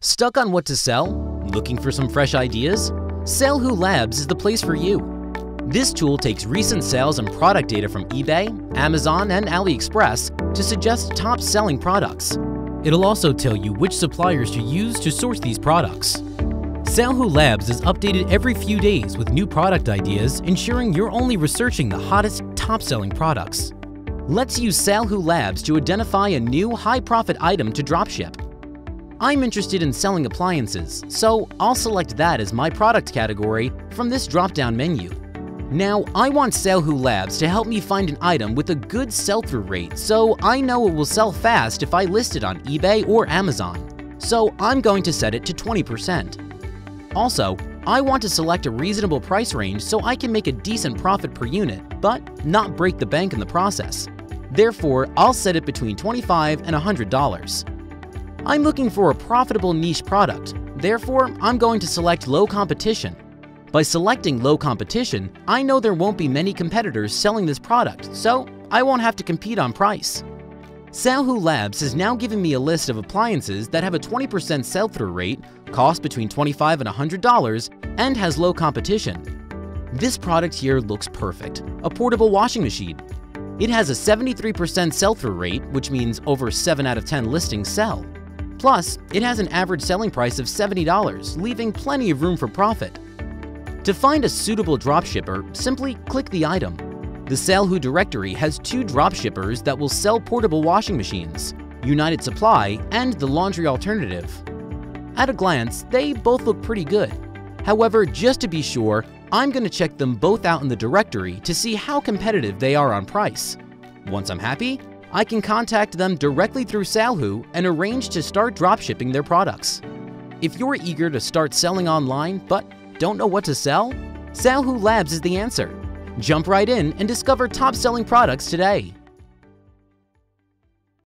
Stuck on what to sell? Looking for some fresh ideas? SaleHoo Labs is the place for you. This tool takes recent sales and product data from eBay, Amazon, and AliExpress to suggest top-selling products. It'll also tell you which suppliers to use to source these products. SaleHoo Labs is updated every few days with new product ideas, ensuring you're only researching the hottest, top-selling products. Let's use SaleHoo Labs to identify a new high-profit item to dropship. I'm interested in selling appliances, so I'll select that as my product category from this drop-down menu. Now, I want SaleHoo Labs to help me find an item with a good sell-through rate so I know it will sell fast if I list it on eBay or Amazon. So I'm going to set it to 20%. Also, I want to select a reasonable price range so I can make a decent profit per unit, but not break the bank in the process. Therefore, I'll set it between 25 and $100. I'm looking for a profitable niche product, therefore I'm going to select low competition. By selecting low competition, I know there won't be many competitors selling this product, so I won't have to compete on price. SaleHoo Labs has now given me a list of appliances that have a 20% sell-through rate, cost between 25 and $100, and has low competition. This product here looks perfect, a portable washing machine. It has a 73% sell-through rate, which means over 7 out of 10 listings sell. Plus, it has an average selling price of $70, leaving plenty of room for profit. To find a suitable dropshipper, simply click the item. The SaleHoo directory has two dropshippers that will sell portable washing machines, United Supply and The Laundry Alternative. At a glance, they both look pretty good. However, just to be sure, I'm going to check them both out in the directory to see how competitive they are on price. Once I'm happy, I can contact them directly through SaleHoo and arrange to start dropshipping their products. If you're eager to start selling online but don't know what to sell, SaleHoo Labs is the answer. Jump right in and discover top selling products today.